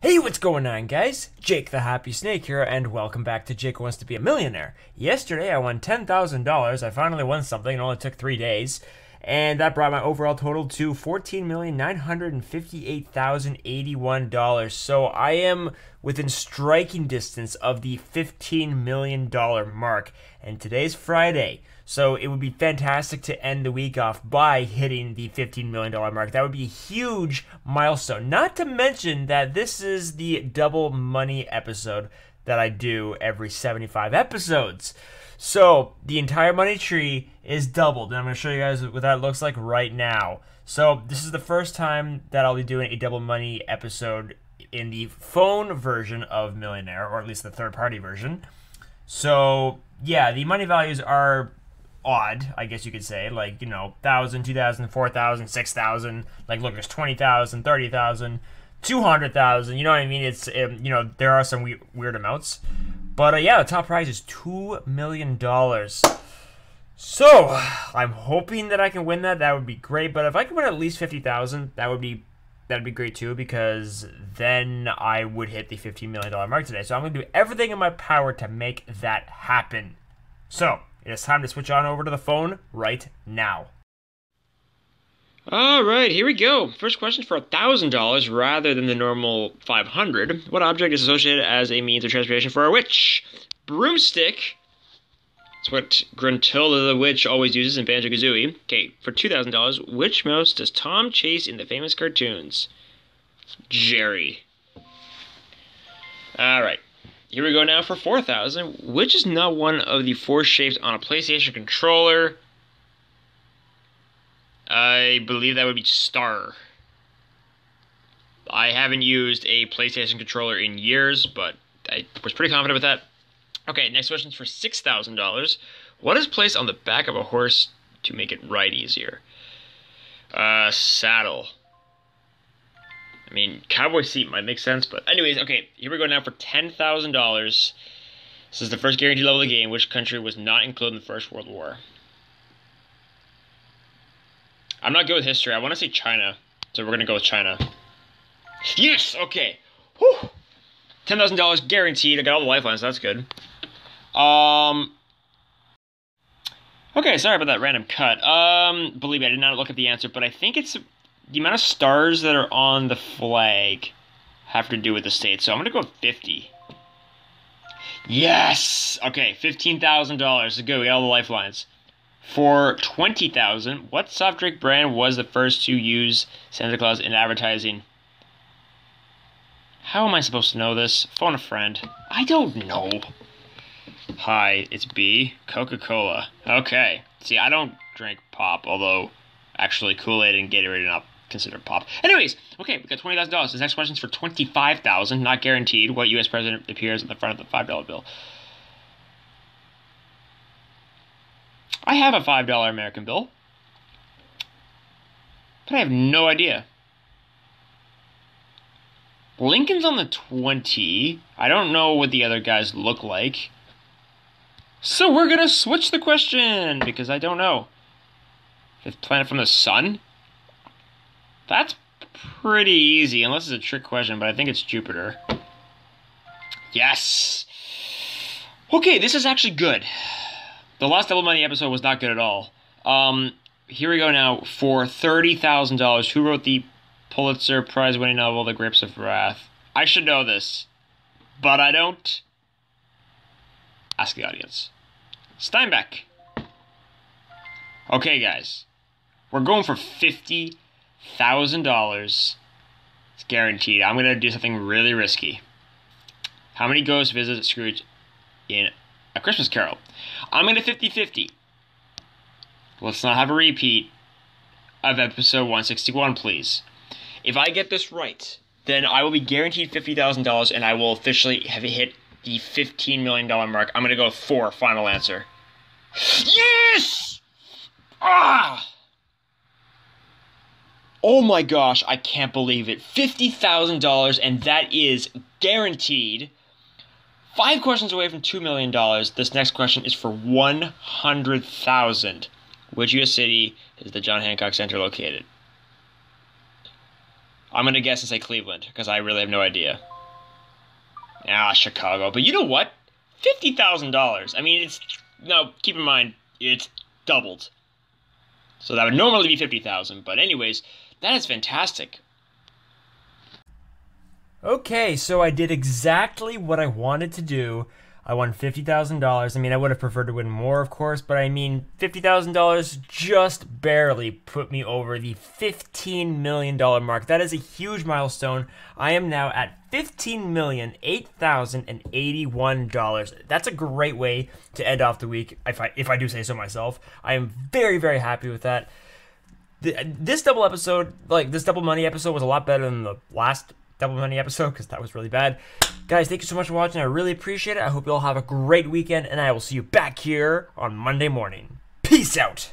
Hey, what's going on, guys? Jake the Happy Snake here, and welcome back to Jake Wants to Be a Millionaire. Yesterday, I won $10,000. I finally won something. It only took three days. And that brought my overall total to $14,958,081. So I am within striking distance of the $15 million mark. And today's Friday. So it would be fantastic to end the week off by hitting the $15 million mark. That would be a huge milestone. Not to mention that this is the double money episode that I do every 75 episodes. So the entire money tree is doubled, and I'm going to show you guys what that looks like right now. So this is the first time that I'll be doing a double money episode in the phone version of Millionaire, or at least the third party version. So yeah, the money values are odd, I guess you could say. Like, you know, 1,000, 2,000, 4,000, 6,000. Like, look, there's 20,000, 30,000, 200,000. You know what I mean? It's, um, you know, there are some weird, weird amounts. But uh, yeah, the top prize is $2 million. So, I'm hoping that I can win that. That would be great. But if I can win at least 50,000, that would be that'd be great too because then I would hit the $15 million mark today. So I'm to do everything in my power to make that happen. So, it is time to switch on over to the phone right now. All right, here we go. First question for $1,000 rather than the normal 500. What object is associated as a means of transportation for a witch? Broomstick. That's what Gruntilda the witch always uses in Banjo Kazooie. Okay, for $2,000, which mouse does Tom chase in the famous cartoons? Jerry. All right. Here we go now for 4000 which is not one of the four shapes on a PlayStation controller. I believe that would be star. I haven't used a PlayStation controller in years, but I was pretty confident with that. Okay, next question is for $6,000. What is placed on the back of a horse to make it ride easier? Uh, saddle. I mean, cowboy seat might make sense, but anyways, okay, here we go now for ten thousand dollars. This is the first guaranteed level of the game. Which country was not included in the First World War? I'm not good with history. I want to say China, so we're gonna go with China. Yes. Okay. Whew. Ten thousand dollars guaranteed. I got all the lifelines. That's good. Um. Okay, sorry about that random cut. Um, believe me, I did not look at the answer, but I think it's the amount of stars that are on the flag have to do with the state. So I'm gonna go with 50. Yes. Okay, fifteen thousand dollars. Good. We got all the lifelines. For twenty thousand, what soft drink brand was the first to use Santa Claus in advertising? How am I supposed to know this? Phone a friend. I don't know. Hi, it's B. Coca Cola. Okay. See, I don't drink pop, although actually Kool Aid and Gatorade are not considered pop. Anyways, okay, we got twenty thousand dollars. This next question is for twenty five thousand, not guaranteed. What U.S. president appears at the front of the five dollar bill? I have a five dollar American bill, but I have no idea. Lincoln's on the twenty. I don't know what the other guys look like. So we're gonna switch the question because I don't know. Fifth planet from the sun? That's pretty easy, unless it's a trick question, but I think it's Jupiter. Yes! Okay, this is actually good. The last Double Money episode was not good at all. Um, here we go now for $30,000. Who wrote the Pulitzer Prize winning novel, The Grapes of Wrath? I should know this, but I don't. Ask the audience. Steinbeck. Okay, guys. We're going for 50 thousand dollars. It's guaranteed. I'm gonna do something really risky. How many ghosts visit Scrooge in A Christmas Carol? I'm gonna 50-50. Let's not have a repeat of episode 161, please. If I get this right, then I will be guaranteed $50,000 and I will officially have hit the $15 million mark. I'm going to go for final answer. Yes! Ah! Oh my gosh, I can't believe it. $50,000, and that is guaranteed. Five questions away from $2 million. This next question is for 100000 Which U.S. city is the John Hancock Center located? I'm gonna guess and say Cleveland because I really have no idea. Ah, Chicago. But you know what? Fifty thousand dollars. I mean, it's no. Keep in mind, it's doubled. So that would normally be fifty thousand. But anyways, that is fantastic. Okay, so I did exactly what I wanted to do. I won $50,000. I mean, I would have preferred to win more, of course, but I mean, $50,000 just barely put me over the $15 million mark. That is a huge milestone. I am now at $15,008,081. That's a great way to end off the week, if I, if I do say so myself. I am very, very happy with that. This double episode, like this double money episode, was a lot better than the last double money episode because that was really bad. Guys, thank you so much for watching. I really appreciate it. I hope you all have a great weekend, and I will see you back here on Monday morning. Peace out.